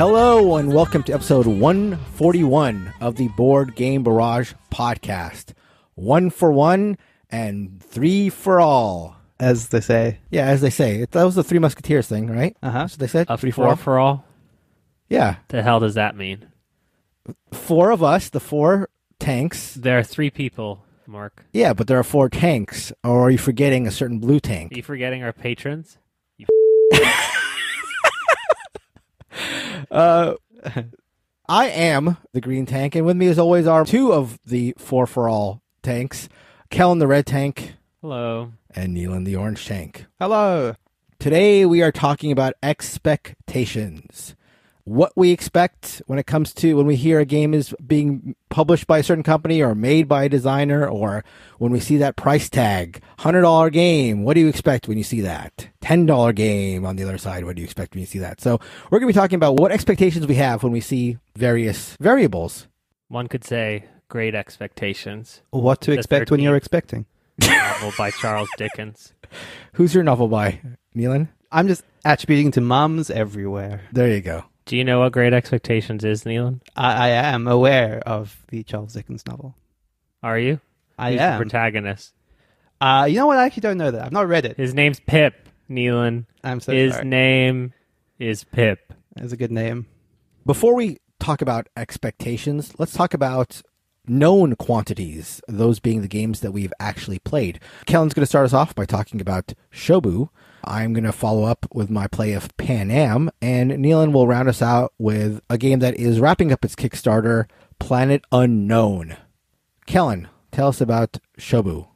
Hello and welcome to episode 141 of the Board Game Barrage podcast. One for one and three for all. as they say. Yeah, as they say. It, that was the Three Musketeers thing, right? Uh huh. That's what they said? A three four for all? Yeah. The hell does that mean? Four of us, the four tanks. There are three people, Mark. Yeah, but there are four tanks. Or are you forgetting a certain blue tank? Are you forgetting our patrons? Uh, I am the green tank, and with me, as always, are two of the four for all tanks Kellen the red tank Hello. and Neelan the orange tank. Hello. Today, we are talking about expectations. What we expect when it comes to when we hear a game is being published by a certain company or made by a designer, or when we see that price tag $100 game. What do you expect when you see that? $10 game on the other side. What do you expect when you see that? So, we're going to be talking about what expectations we have when we see various variables. One could say Great Expectations, What to The expect when you're expecting? novel by Charles Dickens. Who's your novel by? Neelan? I'm just attributing to mums everywhere. There you go. Do you know what Great Expectations is, Neelan? I, I am aware of the Charles Dickens novel. Are you? I Who's the am. protagonist? Uh, you know what? I actually don't know that. I've not read it. His name's Pip, Neelan. I'm so His sorry. name is Pip. It's a good name. Before we talk about expectations, let's talk about known quantities, those being the games that we've actually played. Kellen's going to start us off by talking about Shobu. I'm going to follow up with my play of Pan Am, and Neelan will round us out with a game that is wrapping up its Kickstarter, Planet Unknown. Kellen, tell us about Shobu.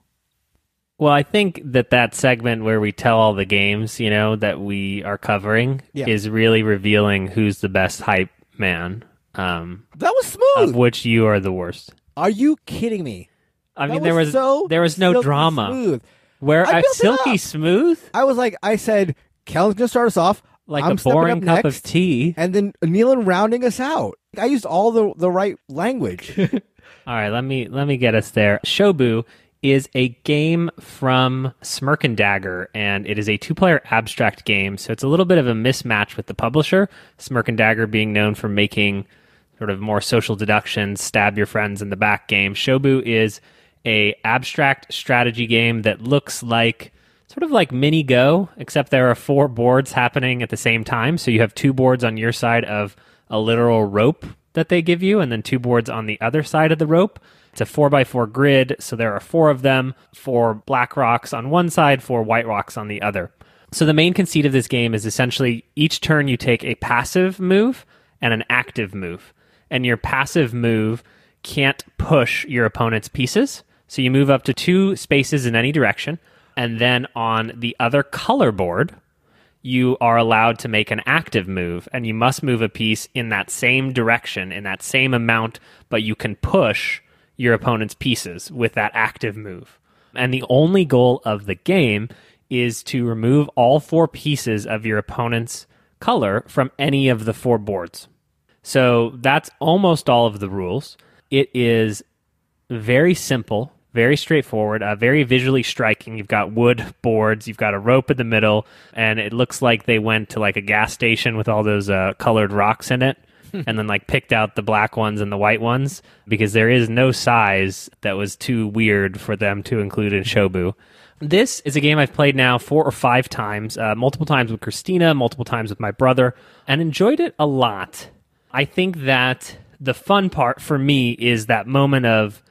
Well, I think that that segment where we tell all the games, you know, that we are covering Yeah. is really revealing who's the best hype man. Um, That was of smooth. which you are the worst. Are you kidding me? I That mean, there was so there was no drama. Smooth. Where I at built it silky smooth, I was like, I said, Kellen's to start us off. like I'm a stepping boring up cup next. of tea. and then Neelan rounding us out. I used all the the right language. All right, let me let me get us there. Shobu is a game from Smirk and Dagger, and it is a two-player abstract game. So it's a little bit of a mismatch with the publisher. Smirk and Dagger being known for making sort of more social deductions, stab your friends in the back game. Shobu is a abstract strategy game that looks like sort of like mini go except there are four boards happening at the same time. So you have two boards on your side of a literal rope that they give you and then two boards on the other side of the rope. It's a four by four grid so there are four of them four black rocks on one side four white rocks on the other. So the main conceit of this game is essentially each turn you take a passive move and an active move. And your passive move can't push your opponent's pieces. So you move up to two spaces in any direction. And then on the other color board, you are allowed to make an active move. And you must move a piece in that same direction, in that same amount, but you can push your opponent's pieces with that active move. And the only goal of the game is to remove all four pieces of your opponent's color from any of the four boards. So that's almost all of the rules. It is very simple, very straightforward, uh, very visually striking. You've got wood boards, you've got a rope in the middle, and it looks like they went to like a gas station with all those uh, colored rocks in it. and then like picked out the black ones and the white ones because there is no size that was too weird for them to include in Shobu. This is a game I've played now four or five times, uh, multiple times with Christina, multiple times with my brother, and enjoyed it a lot. I think that the fun part for me is that moment of,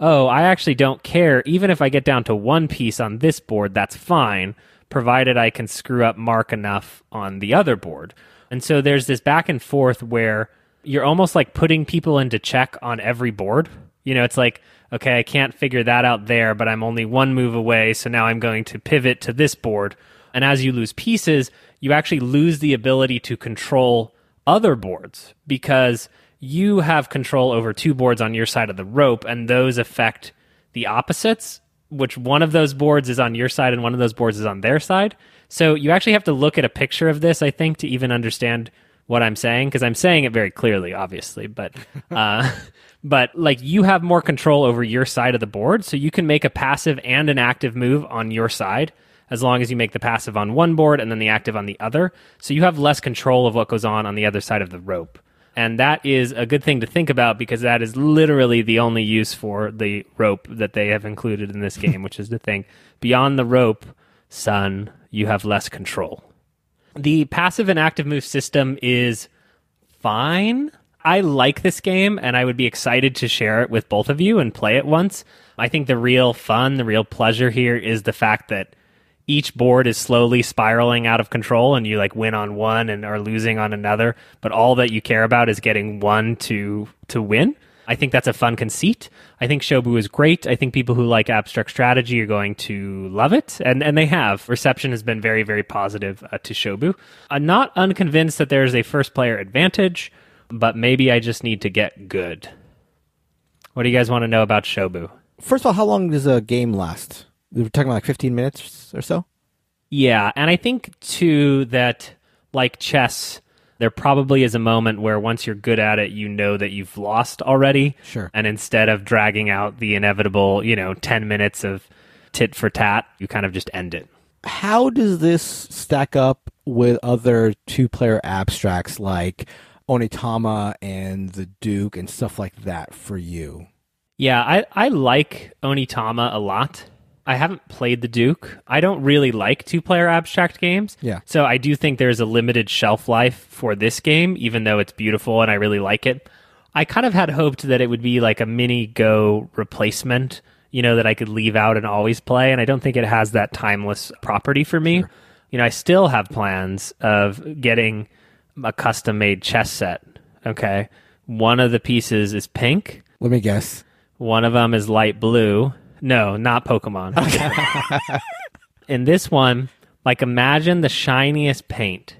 oh, I actually don't care. Even if I get down to one piece on this board, that's fine, provided I can screw up Mark enough on the other board. And so there's this back and forth where you're almost like putting people into check on every board. You know, it's like, okay, I can't figure that out there, but I'm only one move away. So now I'm going to pivot to this board. And as you lose pieces, you actually lose the ability to control other boards because you have control over two boards on your side of the rope, and those affect the opposites, which one of those boards is on your side and one of those boards is on their side. So you actually have to look at a picture of this, I think, to even understand what I'm saying, because I'm saying it very clearly, obviously, but uh, but like you have more control over your side of the board, so you can make a passive and an active move on your side as long as you make the passive on one board and then the active on the other. So you have less control of what goes on on the other side of the rope. And that is a good thing to think about because that is literally the only use for the rope that they have included in this game, which is the thing. Beyond the rope, son, you have less control. The passive and active move system is fine. I like this game and I would be excited to share it with both of you and play it once. I think the real fun, the real pleasure here is the fact that each board is slowly spiraling out of control and you like win on one and are losing on another, but all that you care about is getting one to to win. I think that's a fun conceit. I think Shobu is great. I think people who like abstract strategy are going to love it, and and they have. Reception has been very very positive uh, to Shobu. I'm not unconvinced that there is a first player advantage, but maybe I just need to get good. What do you guys want to know about Shobu? First of all, how long does a game last? We're talking about like 15 minutes or so. Yeah, and I think too that like chess, there probably is a moment where once you're good at it, you know that you've lost already. Sure. And instead of dragging out the inevitable, you know, 10 minutes of tit for tat, you kind of just end it. How does this stack up with other two-player abstracts like Onitama and the Duke and stuff like that for you? Yeah, I, I like Onitama a lot. I haven't played the Duke. I don't really like two player abstract games. Yeah. So I do think there's a limited shelf life for this game, even though it's beautiful and I really like it. I kind of had hoped that it would be like a mini Go replacement, you know, that I could leave out and always play. And I don't think it has that timeless property for me. You know, I still have plans of getting a custom made chess set. Okay. One of the pieces is pink. Let me guess. One of them is light blue. No, not Pokemon. In this one, like imagine the shiniest paint,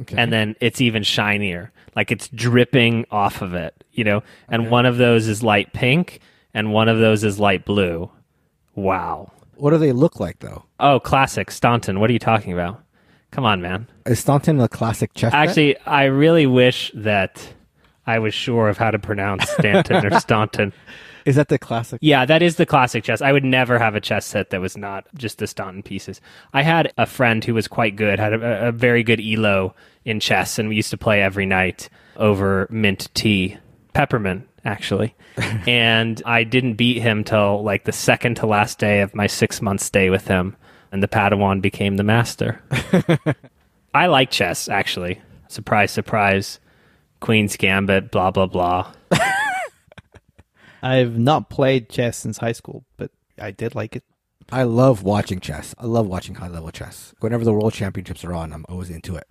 Okay. and then it's even shinier. Like it's dripping off of it, you know? And one of those is light pink, and one of those is light blue. Wow. what do they look like though? Oh, classic. Staunton. What are you talking about? Come on, man. Is Staunton a classic chess? set? Actually, I really wish that I was sure of how to pronounce Stanton or Staunton. Is that the classic? Yeah, that is the classic chess. I would never have a chess set that was not just the Staunton pieces. I had a friend who was quite good, had a, a very good elo in chess, and we used to play every night over mint tea, peppermint actually. and I didn't beat him till like the second to last day of my six month stay with him, and the Padawan became the master. I like chess actually. Surprise, surprise. Queen's Gambit, blah blah blah. I've not played chess since high school, but I did like it. I love watching chess. I love watching high level chess. Whenever the world championships are on, I'm always into it.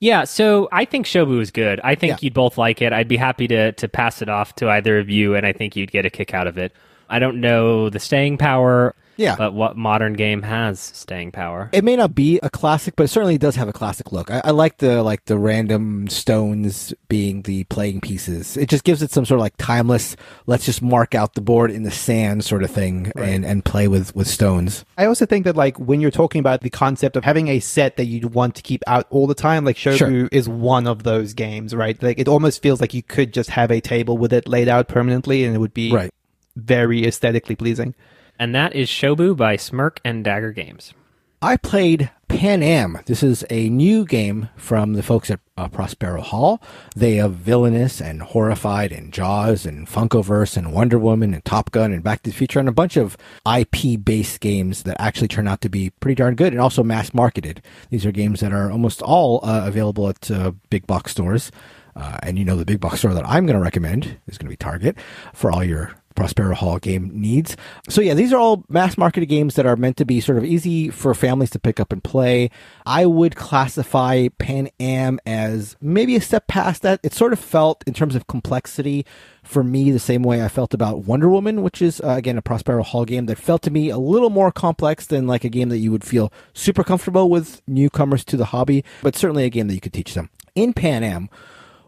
Yeah, so I think Shobu is good. I think Yeah. you'd both like it. I'd be happy to to pass it off to either of you, and I think you'd get a kick out of it. I don't know the staying power, Yeah. but what modern game has staying power? It may not be a classic, but it certainly does have a classic look. I, I like the like the random stones being the playing pieces. It just gives it some sort of like timeless. Let's just mark out the board in the sand sort of thing and and play with with stones. I also think that like when you're talking about the concept of having a set that you'd want to keep out all the time, like Shobu Sure. is one of those games, right? Like it almost feels like you could just have a table with it laid out permanently and it would be Right. very aesthetically pleasing. And that is Shobu by Smirk and Dagger Games. I played Pan Am. This is a new game from the folks at uh, Prospero Hall. They have Villainous and Horrified and Jaws and Funkoverse and Wonder Woman and Top Gun and Back to the Future and a bunch of IP based games that actually turn out to be pretty darn good and also mass marketed. These are games that are almost all uh, available at uh, big box stores. Uh, and you know, the big box store that I'm going to recommend is going to be Target for all your Prospero Hall game needs. So yeah, these are all mass marketed games that are meant to be sort of easy for families to pick up and play. I would classify Pan Am as maybe a step past that. It sort of felt in terms of complexity for me the same way I felt about Wonder Woman, which is uh, again a Prospero Hall game that felt to me a little more complex than like a game that you would feel super comfortable with newcomers to the hobby, but certainly a game that you could teach them. In Pan Am,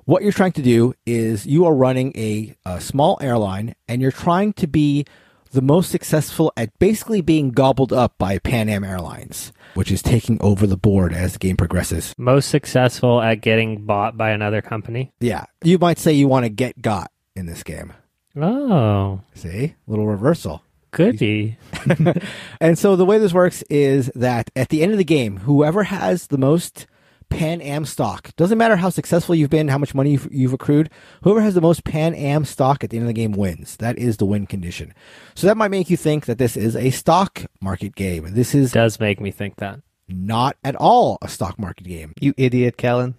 what you're trying to do is you are running a, a small airline and you're trying to be the most successful at basically being gobbled up by Pan Am Airlines, which is taking over the board as the game progresses. Most successful at getting bought by another company. Yeah, you might say you want to get got in this game. Oh. See, little reversal. Could be. And so the way this works is that at the end of the game, whoever has the most Pan Am stock, doesn't matter how successful you've been, how much money you've, you've accrued, whoever has the most Pan Am stock at the end of the game wins. That is the win condition. So that might make you think that this is a stock market game. This is Does make me think that. not at all a stock market game. You idiot, Kellen.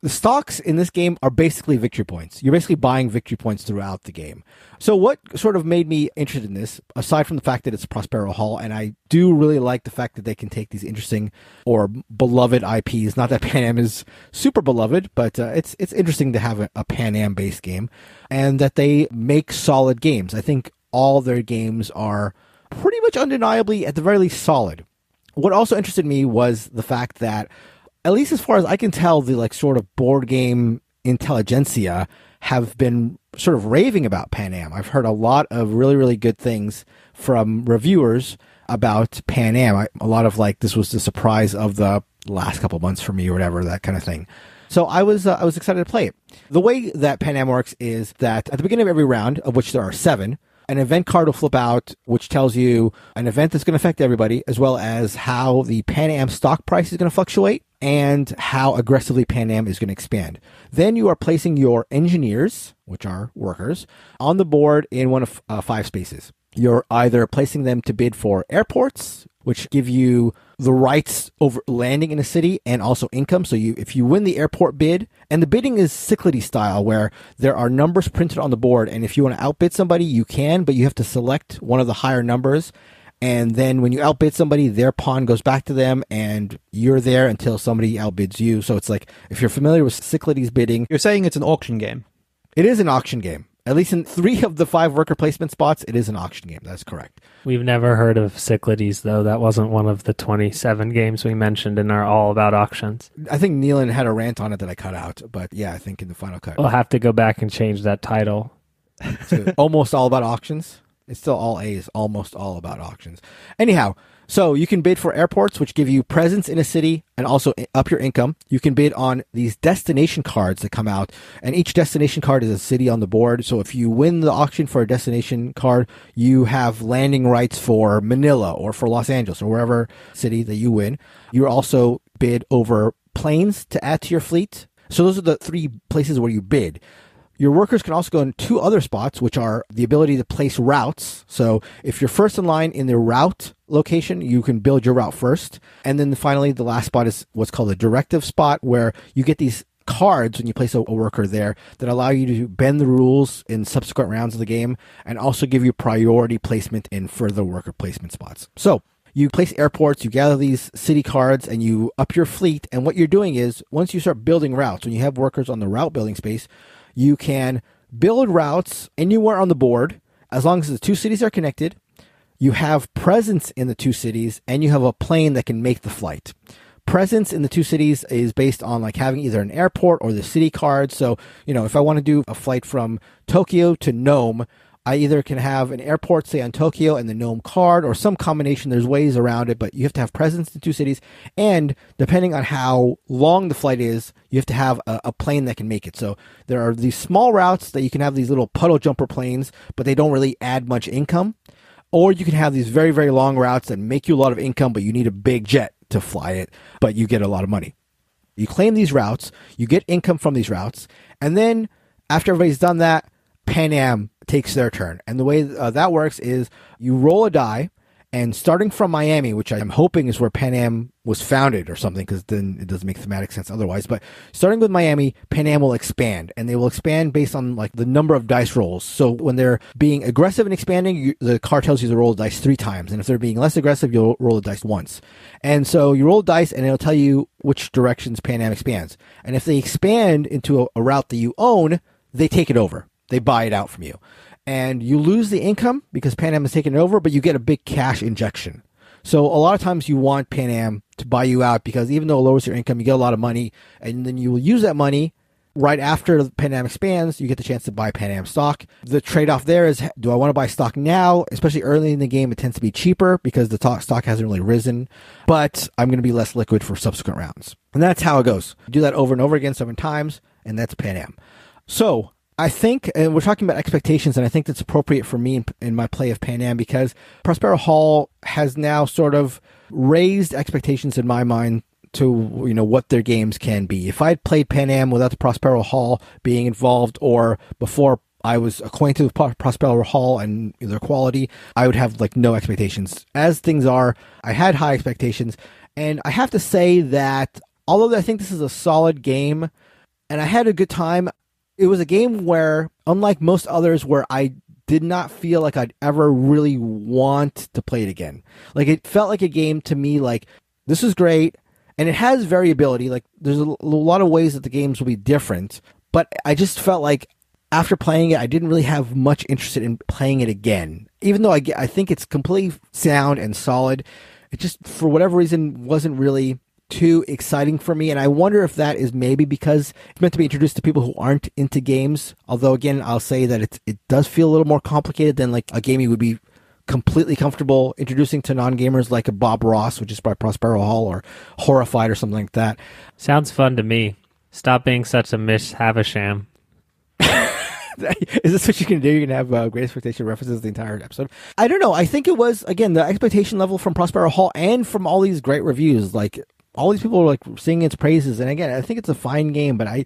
The stocks in this game are basically victory points. You're basically buying victory points throughout the game. So what sort of made me interested in this, aside from the fact that it's Prospero Hall, and I do really like the fact that they can take these interesting or beloved IPs. Not that Pan Am is super beloved, but uh, it's it's interesting to have a, a Pan Am based game, and that they make solid games. I think all their games are pretty much undeniably, at the very least, solid. What also interested me was the fact that at least as far as I can tell, the like sort of board game intelligentsia have been sort of raving about Pan Am. I've heard a lot of really, really good things from reviewers about Pan Am. I, a lot of like this was the surprise of the last couple months for me or whatever, that kind of thing. So I was uh, I was excited to play it. The way that Pan Am works is that at the beginning of every round, of which there are seven, an event card will flip out, which tells you an event that's going to affect everybody, as well as how the Pan Am stock price is going to fluctuate and how aggressively Pan Am is going to expand. Then you are placing your engineers, which are workers, on the board in one of uh, five spaces. You're either placing them to bid for airports, which give you the rights over landing in a city and also income. So you, if you win the airport bid, and the bidding is Cyclades style, where there are numbers printed on the board, and if you want to outbid somebody, you can, but you have to select one of the higher numbers. And then when you outbid somebody, their pawn goes back to them, and you're there until somebody outbids you. So it's like if you're familiar with Cyclades bidding, You're saying it's an auction game. it is an auction game. At least in three of the five worker placement spots, it is an auction game. That's correct. We've never heard of Cyclades, though. That wasn't one of the 27 games we mentioned in our All About Auctions. I think Nealon had a rant on it that I cut out, but yeah, I think in the final cut, We'll have to go back and change that title. to almost all about auctions. It's still all A's, almost all about auctions. Anyhow, so you can bid for airports, which give you presence in a city and also up your income. You can bid on these destination cards that come out, and each destination card is a city on the board. So if you win the auction for a destination card, you have landing rights for Manila or for Los Angeles or wherever city that you win. You also bid over planes to add to your fleet. So those are the three places where you bid. Your workers can also go in two other spots, which are the ability to place routes. So if you're first in line in the route location, you can build your route first. And then finally, the last spot is what's called a directive spot, where you get these cards when you place a, a worker there that allow you to bend the rules in subsequent rounds of the game and also give you priority placement in further worker placement spots. So you place airports, you gather these city cards, and you up your fleet. And what you're doing is once you start building routes, when you have workers on the route building space, you can build routes anywhere on the board as long as the two cities are connected. You have presence in the two cities, and you have a plane that can make the flight. Presence in the two cities is based on like having either an airport or the city card. So, you know, if I want to do a flight from Tokyo to Nome, I either can have an airport, say on Tokyo, and the Nome card, or some combination. There's ways around it, but you have to have presence in two cities. And depending on how long the flight is, you have to have a, a plane that can make it. So there are these small routes that you can have these little puddle jumper planes, but they don't really add much income. Or you can have these very, very long routes that make you a lot of income, but you need a big jet to fly it, but you get a lot of money. You claim these routes, you get income from these routes, and then after everybody's done that, Pan Am takes their turn. And the way uh, that works is you roll a die, and starting from Miami, which I'm hoping is where Pan Am was founded or something, because then it doesn't make thematic sense otherwise. But starting with Miami, Pan Am will expand, and they will expand based on like the number of dice rolls. So when they're being aggressive and expanding, you, the card tells you to roll dice three times, and if they're being less aggressive, you'll roll the dice once. And so you roll dice, and it'll tell you which directions Pan Am expands. And if they expand into a, a route that you own, they take it over. They buy it out from you and you lose the income because Pan Am has taken it over, but you get a big cash injection. So a lot of times you want Pan Am to buy you out because even though it lowers your income, you get a lot of money, and then you will use that money right after Pan Am expands. You get the chance to buy Pan Am stock. The trade off there is, do I want to buy stock now? Especially early in the game, it tends to be cheaper because the stock hasn't really risen, but I'm going to be less liquid for subsequent rounds, and that's how it goes. You do that over and over again seven times, and that's Pan Am. So I think, and we're talking about expectations, and I think that's appropriate for me in, in my play of Pan Am because Prospero Hall has now sort of raised expectations in my mind to you know what their games can be. If I'd played Pan Am without the Prospero Hall being involved, or before I was acquainted with Pro- Prospero Hall and their quality, I would have like no expectations. As things are, I had high expectations, and I have to say that although I think this is a solid game, and I had a good time, it was a game where, unlike most others, where I did not feel like I'd ever really want to play it again. Like it felt like a game to me like this is great and it has variability. Like there's a, lot of ways that the games will be different, but I just felt like after playing it, I didn't really have much interest in playing it again. Even though I I think it's completely sound and solid, it just for whatever reason wasn't really too exciting for me. And I wonder if that is maybe because it's meant to be introduced to people who aren't into games. Although again, I'll say that it it does feel a little more complicated than like a game you would be completely comfortable introducing to non-gamers like a Bob Ross, which is by Prospero Hall or Horrified or something like that. Sounds fun to me. Stop being such a Miss Havisham. is this what you can do? You can have uh, Great Expectation references the entire episode. I don't know. I think it was again the expectation level from Prospero Hall and from all these great reviews. Like all these people are like singing its praises, and again, I think it's a fine game, but I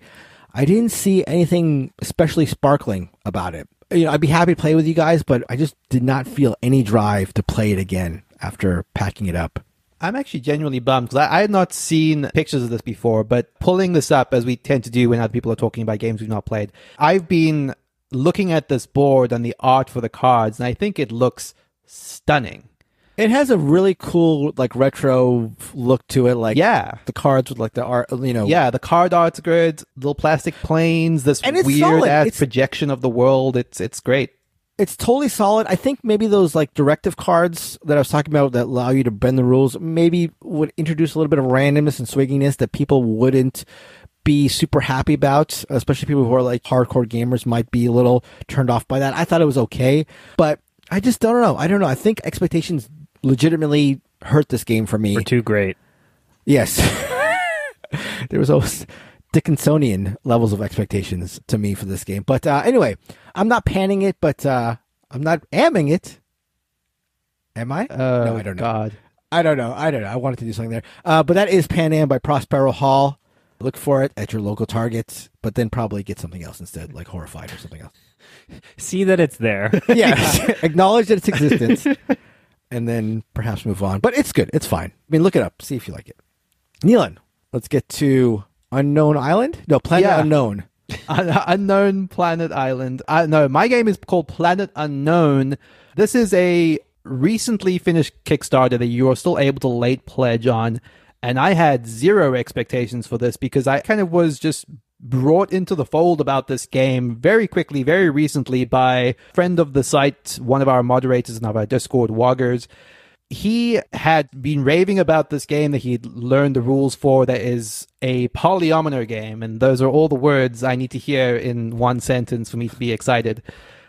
I didn't see anything especially sparkling about it. You know, I'd be happy to play with you guys, but I just did not feel any drive to play it again after packing it up. I'm actually genuinely bummed because I, I, had not seen pictures of this before, but pulling this up as we tend to do when other people are talking about games we've not played, I've been looking at this board and the art for the cards, and I think it looks stunning. It has a really cool like retro look to it, like yeah, the cards with like the art, uh, you know. Yeah, the card art's good. Little plastic planes. This and weird ass projection of the world. It's it's great. It's totally solid. I think maybe those like directive cards that I was talking about that allow you to bend the rules maybe would introduce a little bit of randomness and swigginess that people wouldn't be super happy about, especially people who are like hardcore gamers might be a little turned off by that. I thought it was okay, but I just don't know. I don't know. I think expectations legitimately hurt this game for me. We're too great. Yes. there was always Dickinsonian levels of expectations to me for this game. But uh, anyway, I'm not panning it, but uh, I'm not amming it. Am I? Oh, no, I don't know. God. I don't know. I don't know. I wanted to do something there. Uh, but that is Pan Am by Prospero Hall. Look for it at your local Targets, but then probably get something else instead, like Horrified or something else. See that it's there. yeah. Acknowledge that its existence and then perhaps move on. But it's good. It's fine. I mean, look it up. See if you like it. Nealon, let's get to Unknown Island. No, Planet yeah. Unknown. Unknown Planet Island. Uh, no, my game is called Planet Unknown. This is a recently finished Kickstarter that you are still able to late pledge on. And I had zero expectations for this because I kind of was just brought into the fold about this game very quickly, very recently by friend of the site, one of our moderators in our Discord, Woggers. He had been raving about this game that he'd learned the rules for that is a polyomino game. And those are all the words I need to hear in one sentence for me to be excited.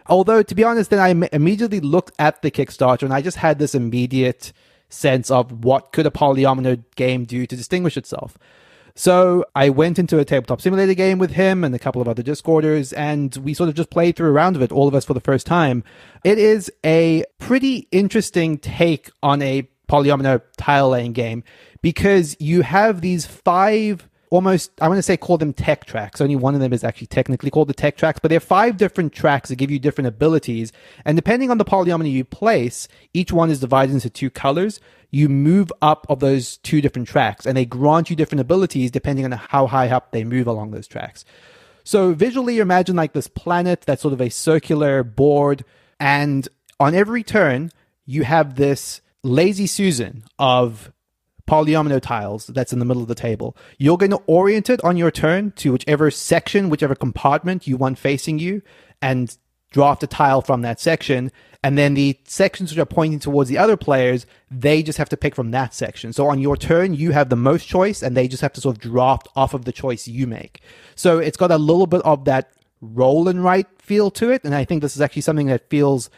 Although, to be honest, then I immediately looked at the Kickstarter and I just had this immediate sense of what could a polyomino game do to distinguish itself. So I went into a tabletop simulator game with him and a couple of other Discorders, and we sort of just played through a round of it, all of us for the first time. It is a pretty interesting take on a polyomino tile laying game because you have these five almost I want to say call them tech tracks. Only one of them is actually technically called the tech tracks, but there are five different tracks that give you different abilities. And depending on the polyomino you place, each one is divided into two colors. You move up of those two different tracks and they grant you different abilities depending on how high up they move along those tracks. So visually imagine like this planet that's sort of a circular board and on every turn you have this lazy Susan of polyomino tiles that's in the middle of the table. You're going to orient it on your turn to whichever section, whichever compartment you want facing you, and draft a tile from that section. And then the sections which are pointing towards the other players, they just have to pick from that section. So on your turn, you have the most choice, and they just have to sort of draft off of the choice you make. So it's got a little bit of that roll and write feel to it. And I think this is actually something that feels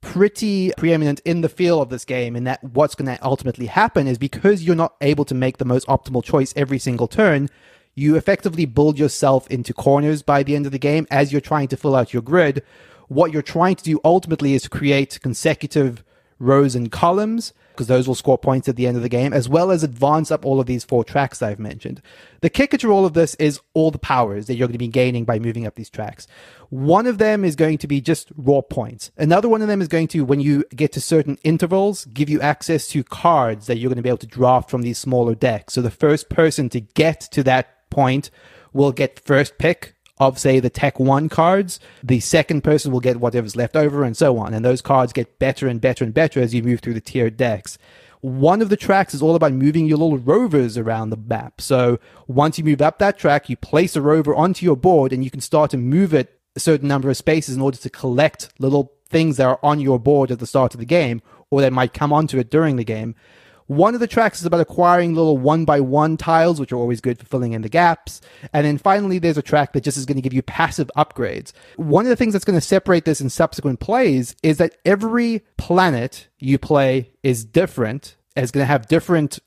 pretty preeminent in the feel of this game in that what's going to ultimately happen is because you're not able to make the most optimal choice every single turn you effectively build yourself into corners by the end of the game as you're trying to fill out your grid. What you're trying to do ultimately is create consecutive rows and columns because those will score points at the end of the game, as well as advance up all of these four tracks I've mentioned. The kicker to all of this is all the powers that you're going to be gaining by moving up these tracks. One of them is going to be just raw points. Another one of them is going to, when you get to certain intervals, give you access to cards that you're going to be able to draft from these smaller decks. So the first person to get to that point will get first pick of say the Tech 1 cards, the second person will get whatever's left over and so on. And those cards get better and better and better as you move through the tiered decks. One of the tracks is all about moving your little rovers around the map. So once you move up that track, you place a rover onto your board and you can start to move it a certain number of spaces in order to collect little things that are on your board at the start of the game or that might come onto it during the game. One of the tracks is about acquiring little one by one tiles, which are always good for filling in the gaps. And then finally, there's a track that just is going to give you passive upgrades. One of the things that's going to separate this in subsequent plays is that every planet you play is different, is going to have different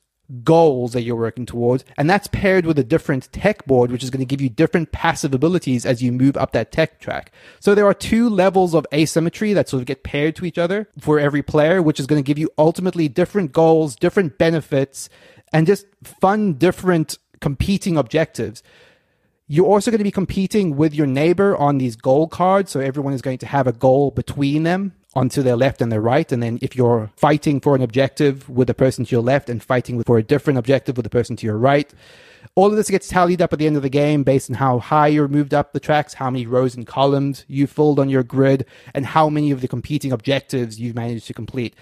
goals that you're working towards. And that's paired with a different tech board, which is going to give you different passive abilities as you move up that tech track. So there are two levels of asymmetry that sort of get paired to each other for every player, which is going to give you ultimately different goals, different benefits, and just fun, different competing objectives. You're also going to be competing with your neighbor on these goal cards. So everyone is going to have a goal between them onto their left and their right. And then if you're fighting for an objective with the person to your left and fighting for a different objective with the person to your right, all of this gets tallied up at the end of the game based on how high you're moved up the tracks, how many rows and columns you filled on your grid, and how many of the competing objectives you've managed to complete.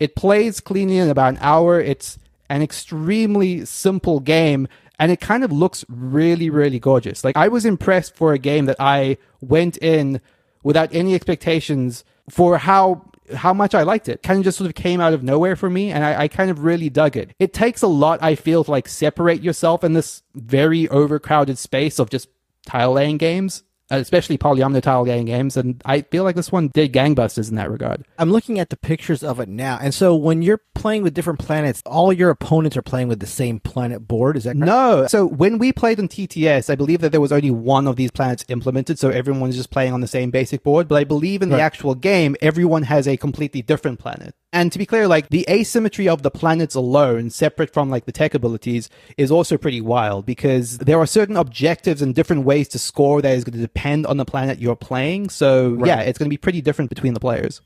It plays cleanly in about an hour. It's an extremely simple game and it kind of looks really, really gorgeous. Like I was impressed for a game that I went in without any expectations for how how much I liked it. Kind of just sort of came out of nowhere for me, and I, I, kind of really dug it. It takes a lot, I feel, to like separate yourself in this very overcrowded space of just tile laying games Uh, especially polyomino tile game games, and I feel like this one did gangbusters in that regard. I'm looking at the pictures of it now, and so when you're playing with different planets, all your opponents are playing with the same planet board. Is that correct? no? So when we played on TTS, I believe that there was only one of these planets implemented, so everyone was just playing on the same basic board. But I believe in right. the actual game, everyone has a completely different planet. And to be clear, like the asymmetry of the planets alone, separate from like the tech abilities, is also pretty wild because there are certain objectives and different ways to score that is going to depend on the planet you're playing. So right. yeah, it's going to be pretty different between the players.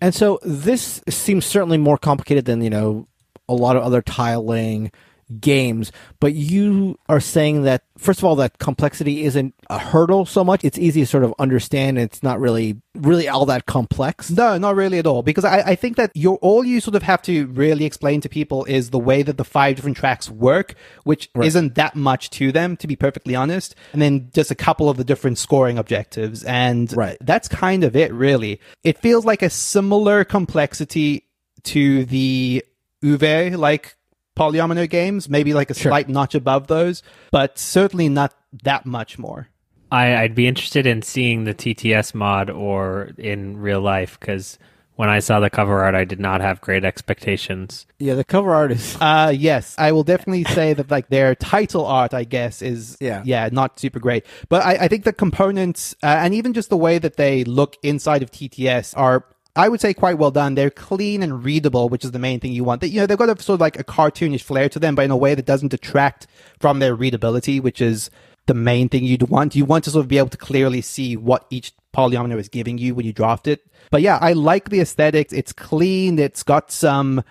And so this seems certainly more complicated than, you know, a lot of other tile laying games, but you are saying that first of all that complexity isn't a hurdle so much. It's easy to sort of understand. And it's not really really all that complex. No, not really at all. Because I, I think that you're all you sort of have to really explain to people is the way that the five different tracks work, which right. isn't that much to them, to be perfectly honest. And then just a couple of the different scoring objectives. And right. that's kind of it, really. It feels like a similar complexity to the Uwe like polyomino games, maybe like a sure. slight notch above those, but certainly not that much more. I, would be interested in seeing the TTS mod or in real life because when I saw the cover art, I did not have great expectations. Yeah, the cover art is. Uh, yes, I will definitely say that like their title art, I guess, is yeah, yeah, not super great. But I, I think the components uh, and even just the way that they look inside of TTS are I would say quite well done. They're clean and readable, which is the main thing you want. They, you know, they've got a sort of like a cartoonish flair to them, but in a way that doesn't detract from their readability, which is the main thing you'd want. You want to sort of be able to clearly see what each polyomino is giving you when you draft it. But yeah, I like the aesthetics. It's clean. It's got some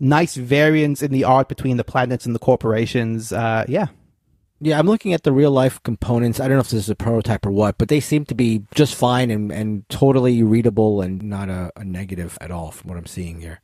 nice variance in the art between the planets and the corporations. Uh, yeah, yeah, I'm looking at the real life components. I don't know if this is a prototype or what, but they seem to be just fine and, and totally readable and not a, a negative at all from what I'm seeing here.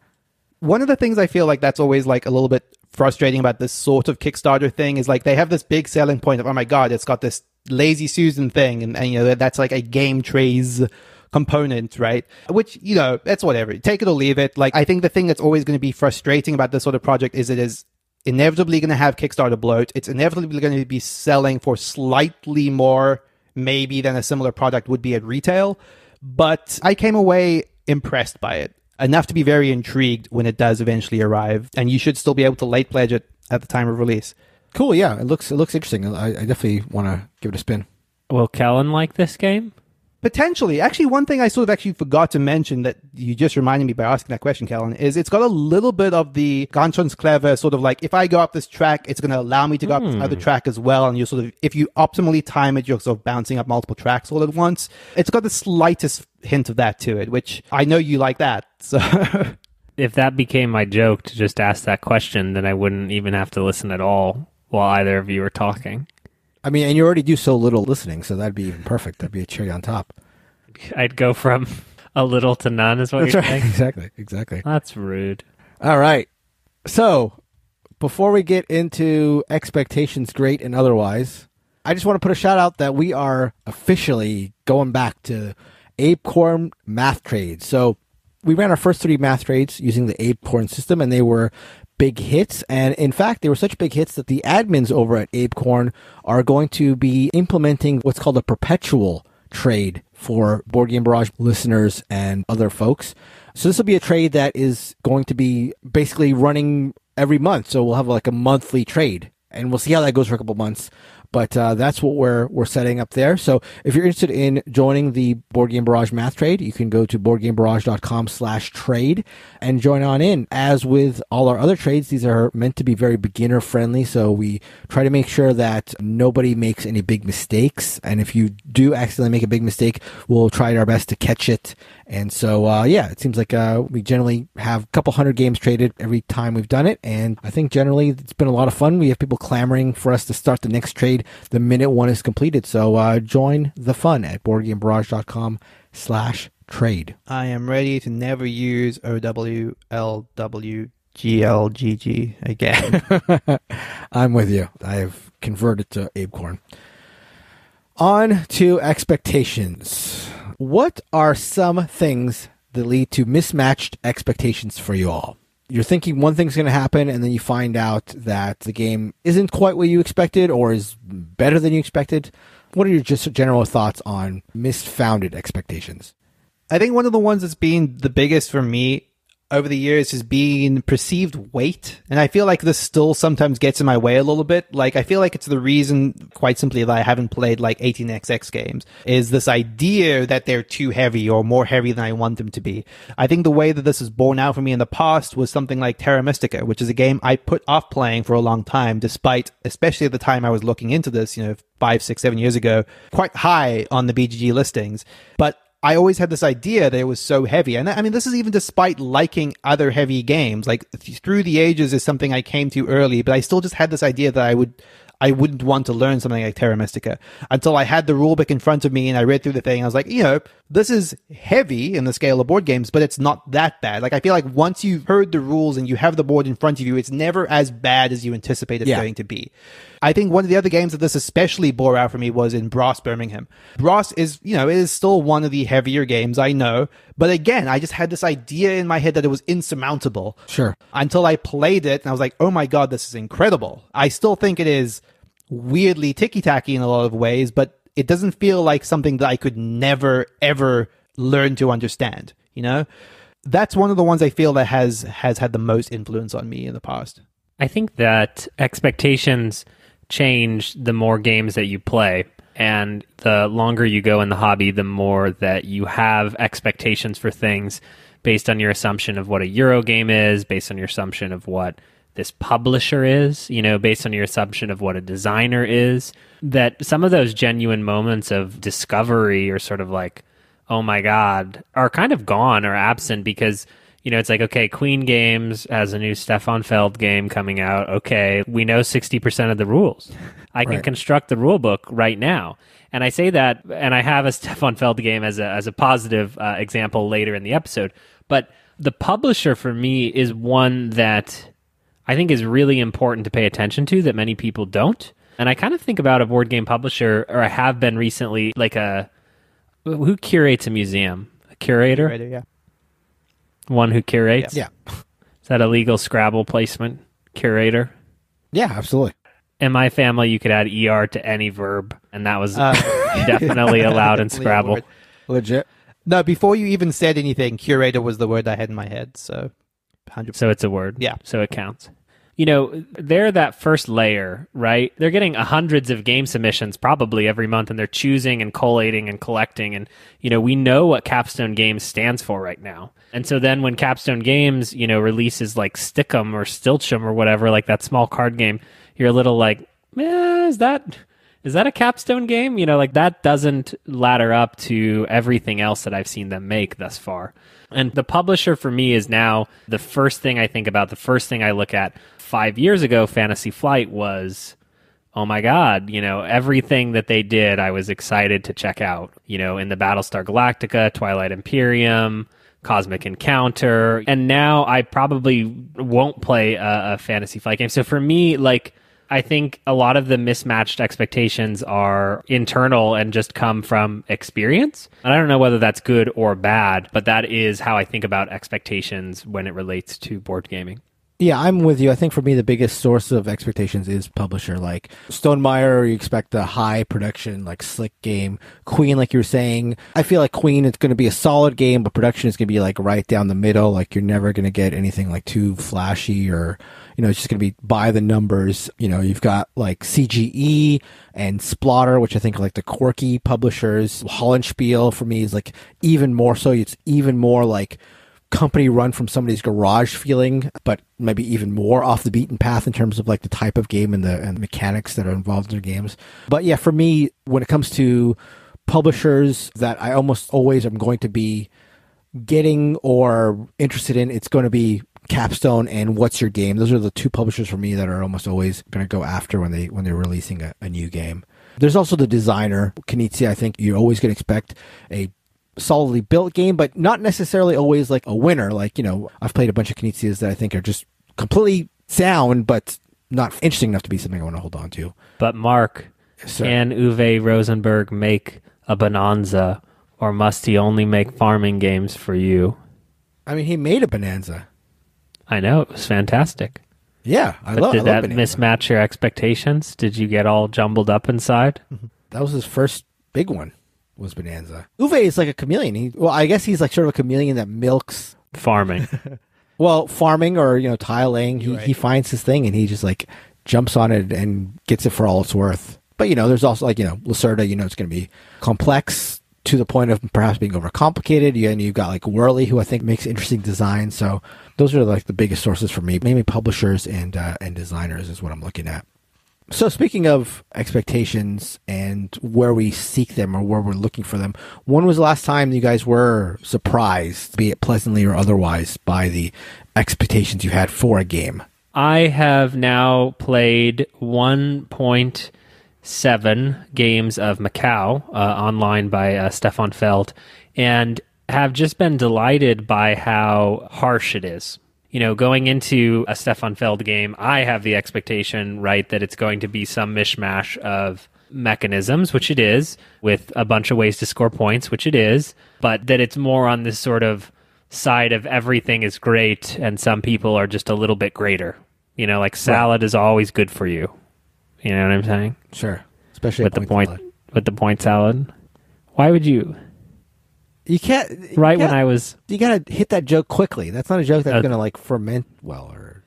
One of the things I feel like that's always like a little bit frustrating about this sort of Kickstarter thing is like they have this big selling point of, oh my God, it's got this lazy Susan thing. And, and you know, that's like a game trays component, right? Which, you know, that's whatever. Take it or leave it. Like, I think the thing that's always going to be frustrating about this sort of project is it is inevitably going to have Kickstarter bloat. It's inevitably going to be selling for slightly more, maybe, than a similar product would be at retail. But I came away impressed by it enough to be very intrigued when it does eventually arrive. And you should still be able to late pledge it at the time of release. Cool. Yeah, it looks it looks interesting. I, I definitely want to give it a spin. Will Kellen like this game? Potentially. Actually, one thing I sort of actually forgot to mention that you just reminded me by asking that question, Kellen, is it's got a little bit of the Ganz schön clever sort of like, if I go up this track, it's going to allow me to go up this other hmm. track as well. And you sort of, if you optimally time it, you're sort of bouncing up multiple tracks all at once. It's got the slightest hint of that to it, which I know you like that. So If that became my joke to just ask that question, then I wouldn't even have to listen at all while either of you were talking. I mean, and you already do so little listening, so that'd be even perfect. That'd be a cherry on top. I'd go from a little to none, is what That's you're right. saying. exactly. Exactly. That's rude. All right. So, before we get into expectations, great and otherwise, I just want to put a shout out that we are officially going back to Apecorn math trades. So, we ran our first three math trades using the Apecorn system, and they were big hits. And in fact, they were such big hits that the admins over at Apecorn are going to be implementing what's called a perpetual trade for Board Game Barrage listeners and other folks. So this will be a trade that is going to be basically running every month. So we'll have like a monthly trade and we'll see how that goes for a couple months. But uh, that's what we're we're setting up there. So if you're interested in joining the Board Game Barrage Math Trade, you can go to boardgamebarrage.com slash trade and join on in. As with all our other trades, these are meant to be very beginner friendly. So we try to make sure that nobody makes any big mistakes. And if you do accidentally make a big mistake, we'll try our best to catch it. And so, uh, yeah, it seems like uh, we generally have a couple hundred games traded every time we've done it. And I think generally it's been a lot of fun. We have people clamoring for us to start the next trade the minute one is completed. So uh, join the fun at boardgamebarrage.com slash trade. I am ready to never use OWLWGLGG again. I'm with you. I have converted to Apecorn. On to expectations. What are some things that lead to mismatched expectations for you all? You're thinking one thing's going to happen, and then you find out that the game isn't quite what you expected or is better than you expected. What are your just general thoughts on misfounded expectations? I think one of the ones that's been the biggest for me over the years has been perceived weight. And I feel like this still sometimes gets in my way a little bit. Like, I feel like it's the reason, quite simply, that I haven't played like 18xx games is this idea that they're too heavy or more heavy than I want them to be. I think the way that this is borne out for me in the past was something like Terra Mystica, which is a game I put off playing for a long time, despite, especially at the time I was looking into this, you know, five, six, seven years ago, quite high on the BGG listings. But I always had this idea that it was so heavy. And I mean, this is even despite liking other heavy games. Like Through the Ages is something I came to early, but I still just had this idea that I would, I wouldn't want to learn something like Terra Mystica until I had the rulebook in front of me and I read through the thing. I was like, you know, this is heavy in the scale of board games, but it's not that bad. Like I feel like once you've heard the rules and you have the board in front of you, it's never as bad as you anticipate it's Yeah. going to be. I think one of the other games that this especially bore out for me was in Brass Birmingham. Brass is, you know, it is still one of the heavier games, I know. But again, I just had this idea in my head that it was insurmountable. Sure. Until I played it and I was like, oh my God, this is incredible. I still think it is weirdly ticky tacky in a lot of ways, but it doesn't feel like something that I could never, ever learn to understand, you know? That's one of the ones I feel that has has had the most influence on me in the past. I think that expectations change the more games that you play. And the longer you go in the hobby, the more that you have expectations for things based on your assumption of what a Euro game is, based on your assumption of what this publisher is, you know, based on your assumption of what a designer is. That some of those genuine moments of discovery or sort of like, oh my God, are kind of gone or absent because you know, it's like, okay, Queen Games has a new Stefan Feld game coming out. Okay, we know 60% of the rules. I can Right. construct the rule book right now. And I say that, and I have a Stefan Feld game as a, as a positive uh, example later in the episode. But the publisher for me is one that I think is really important to pay attention to that many people don't. And I kind of think about a board game publisher, or I have been recently, like a who curates a museum? A curator? Right, yeah. One who curates? Yeah. Is that a legal Scrabble placement? Curator? Yeah, absolutely. In my family, you could add er to any verb, and that was Uh, definitely allowed in Scrabble. Legit. No, before you even said anything, curator was the word I had in my head. So, hundred. So it's a word. Yeah. So it counts. You know, they're that first layer, right? They're getting hundreds of game submissions probably every month and they're choosing and collating and collecting. And, you know, we know what Capstone Games stands for right now. And so then when Capstone Games, you know, releases like Stick'em or Stilchum or whatever, like that small card game, you're a little like, eh, is that is that a capstone game? You know, like that doesn't ladder up to everything else that I've seen them make thus far. And the publisher for me is now the first thing I think about, the first thing I look at. Five years ago, Fantasy Flight was, oh my God, you know, everything that they did, I was excited to check out. You know, in the Battlestar Galactica, Twilight Imperium, Cosmic Encounter. And now I probably won't play a, a Fantasy Flight game. So for me, like, I think a lot of the mismatched expectations are internal and just come from experience. And I don't know whether that's good or bad, but that is how I think about expectations when it relates to board gaming. Yeah, I'm with you. I think for me, the biggest source of expectations is publisher. Like Stone Stonemaier, you expect a high production, like slick game. Queen, like you were saying, I feel like Queen, it's going to be a solid game, but production is going to be like right down the middle. Like you're never going to get anything like too flashy or, you know, it's just going to be by the numbers. You know, you've got like CGE and Splotter, which I think are like the quirky publishers. Hollandspiele for me is like even more so. It's even more like company run from somebody's garage feeling, but maybe even more off the beaten path in terms of like the type of game and the and mechanics that are involved in their games. But yeah, for me, when it comes to publishers that I almost always am going to be getting or interested in, it's going to be Capstone and What's Your Game. Those are the two publishers for me that are almost always going to go after when they when they're releasing a, a new game. There's also the designer, Knizia. I think you're always going to expect a solidly built game, but not necessarily always like a winner. Like, you know, I've played a bunch of Knizias that I think are just completely sound, but not interesting enough to be something I want to hold on to. But Mark, Yes, can Uwe Rosenberg make a Bonanza, or must he only make farming games for you? I mean, he made a Bonanza. I know it was fantastic. Yeah, I But love. did I love that Bonanza. mismatch your expectations? Did you get all jumbled up inside? Mm-hmm. That was his first big one. Was Bonanza. Uwe is like a chameleon. He, well, I guess he's like sort of a chameleon that milks Farming. well, farming or you know tile laying, he, he finds his thing and he just like jumps on it and gets it for all it's worth. But you know, there's also like you know Lacerda. You know, it's going to be complex to the point of perhaps being overcomplicated. You and you've got like Whirly, who I think makes interesting designs. So those are like the biggest sources for me. Mainly publishers and uh, and designers is what I'm looking at. So speaking of expectations and where we seek them or where we're looking for them, when was the last time you guys were surprised, be it pleasantly or otherwise, by the expectations you had for a game? I have now played 1.7 games of Macao uh, online by uh, Stefan Feld and have just been delighted by how harsh it is. You know, going into a Stefan Feld game, I have the expectation, right, that it's going to be some mishmash of mechanisms, which it is, with a bunch of ways to score points, which it is, but that it's more on this sort of side of everything is great and some people are just a little bit greater. You know, like salad is always good for you. You know what I'm saying? Sure, especially with at the point salad. with the point salad. Why would you? You can't you Right when gotta- I was you gotta hit that joke quickly. That's not a joke that's Uh, gonna like ferment well. Or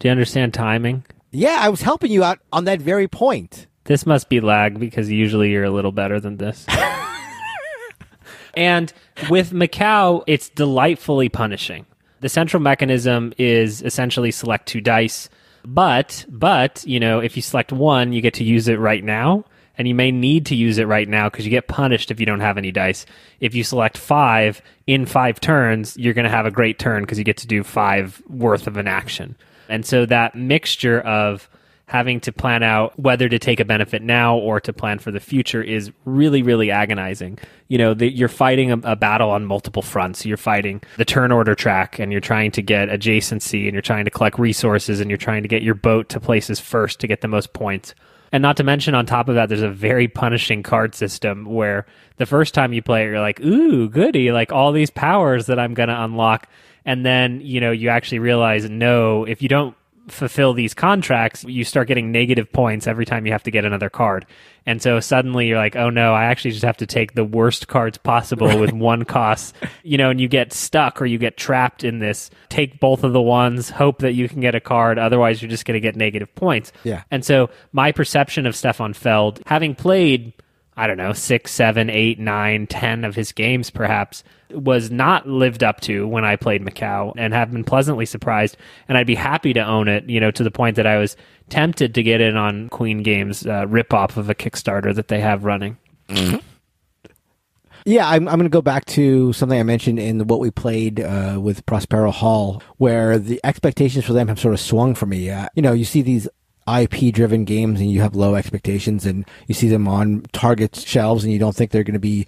Do you understand timing? yeah, I was helping you out on that very point. This must be lag because usually you're a little better than this. and with Macao, it's delightfully punishing. The central mechanism is essentially select two dice, but but you know if you select one, you get to use it right now, and you may need to use it right now because you get punished if you don't have any dice. If you select five in five turns, you're going to have a great turn because you get to do five worth of an action. And so that mixture of having to plan out whether to take a benefit now or to plan for the future is really, really agonizing. You know, the, you're fighting a, a battle on multiple fronts. You're fighting the turn order track and you're trying to get adjacency and you're trying to collect resources and you're trying to get your boat to places first to get the most points. And not to mention, on top of that, there's a very punishing card system where the first time you play it, you're like, ooh, goody, like all these powers that I'm going to unlock. And then, you know, you actually realize, no, if you don't fulfill these contracts, you start getting negative points every time you have to get another card. And so suddenly you're like, oh no, I actually just have to take the worst cards possible with one cost, you know, and you get stuck or you get trapped in this take both of the ones, hope that you can get a card. Otherwise, you're just going to get negative points. Yeah. And so my perception of Stefan Feld, having played I don't know, six, seven, eight, nine, ten of his games perhaps, was not lived up to when I played Macao and have been pleasantly surprised. And I'd be happy to own it, you know, to the point that I was tempted to get in on Queen Games uh, ripoff of a Kickstarter that they have running. Yeah, I'm, I'm going to go back to something I mentioned in what we played uh, with Prospero Hall, where the expectations for them have sort of swung for me. Uh, you know, you see these IP driven games and you have low expectations and you see them on Target shelves and you don't think they're going to be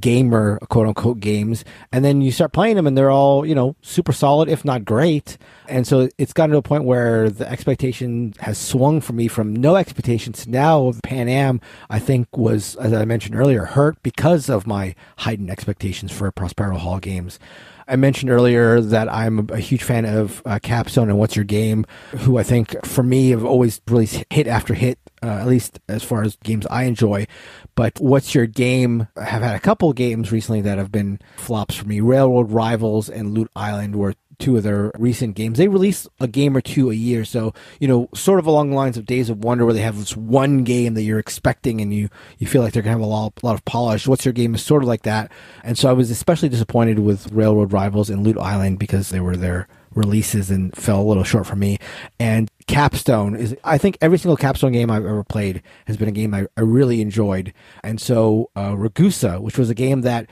gamer quote unquote games and then you start playing them and they're all you know super solid if not great. And so it's gotten to a point where the expectation has swung for me from no expectations to now pan am i think was as i mentioned earlier hurt because of my heightened expectations for prospero hall games I mentioned earlier that I'm a huge fan of uh, Capstone and What's Your Game, who I think for me have always released hit after hit, uh, at least as far as games I enjoy. But What's Your Game I have had a couple games recently that have been flops for me. Railroad Rivals and Loot Island were two of their recent games. They release a game or two a year, so you know, sort of along the lines of Days of Wonder, where they have this one game that you're expecting and you you feel like they're gonna have a lot, a lot of polish. What's your game is sort of like that, and so I was especially disappointed with Railroad Rivals and Loot Island because they were their releases and fell a little short for me. And Capstone is, I think every single Capstone game I've ever played has been a game I, I really enjoyed. And so, uh, Ragusa, which was a game that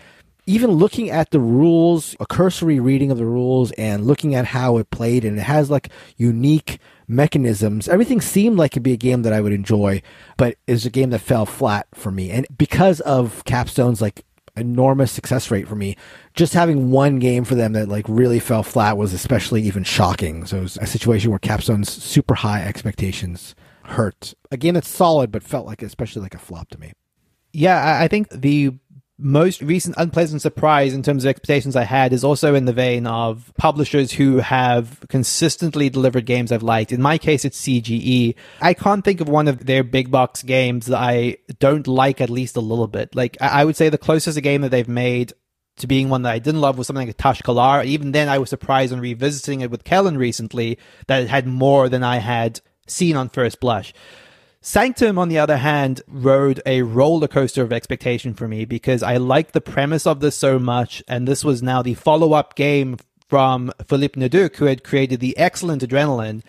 even looking at the rules, a cursory reading of the rules and looking at how it played, and it has like unique mechanisms, everything seemed like it'd be a game that I would enjoy, but it's a game that fell flat for me. And because of Capstone's like enormous success rate for me, just having one game for them that like really fell flat was especially even shocking. So it was a situation where Capstone's super high expectations hurt. A game that's solid, but felt like especially like a flop to me. Yeah, I think the most recent unpleasant surprise in terms of expectations I had is also in the vein of publishers who have consistently delivered games I've liked. In my case, it's CGE. I can't think of one of their big box games that I don't like at least a little bit. Like, I would say the closest a game that they've made to being one that I didn't love was something like Tash Kalar. Even then, I was surprised on revisiting it with Kellen recently that it had more than I had seen on first blush. Sanctum, on the other hand, rode a roller coaster of expectation for me because I liked the premise of this so much, and this was now the follow up game from Filip Neduk, who had created the excellent Adrenaline.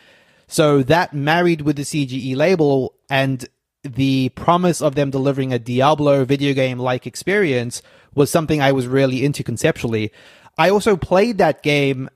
So that married with the CGE label and the promise of them delivering a Diablo video game like experience was something I was really into conceptually. I also played that game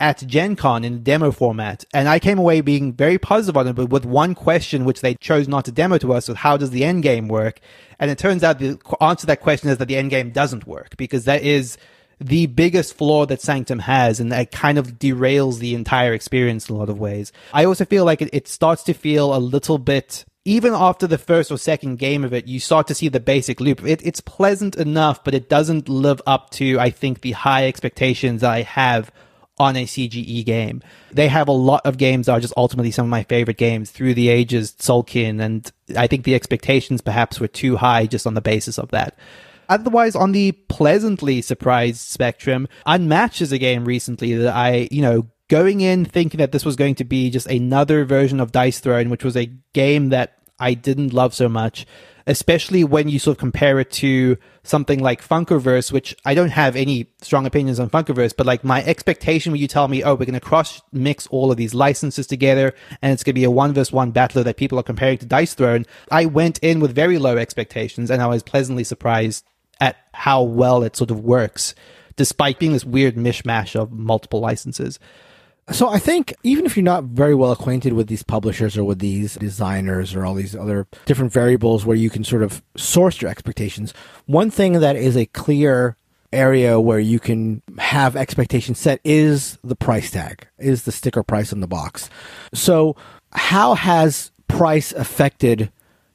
at Gen Con in demo format. And I came away being very positive on it, but with one question which they chose not to demo to us was how does the end game work? And it turns out the answer to that question is that the end game doesn't work because that is the biggest flaw that Sanctum has, and that kind of derails the entire experience in a lot of ways. I also feel like it, it starts to feel a little bit even after the first or second game of it, you start to see the basic loop. It, it's pleasant enough, but it doesn't live up to, I think, the high expectations I have on a CGE game. They have a lot of games that are just ultimately some of my favorite games through the ages, Tzolk'in, and I think the expectations perhaps were too high just on the basis of that. Otherwise, on the pleasantly surprised spectrum, Unmatched is a game recently that I, you know, going in thinking that this was going to be just another version of Dice Throne, which was a game that I didn't love so much especially when you sort of compare it to something like Funkoverse, which I don't have any strong opinions on Funkoverse, but like my expectation when you tell me, oh, we're going to cross mix all of these licenses together and it's going to be a one versus one battler that people are comparing to Dice Throne, I went in with very low expectations and I was pleasantly surprised at how well it sort of works, despite being this weird mishmash of multiple licenses. So I think even if you're not very well acquainted with these publishers or with these designers or all these other different variables where you can sort of source your expectations, one thing that is a clear area where you can have expectations set is the price tag, is the sticker price on the box. So how has price affected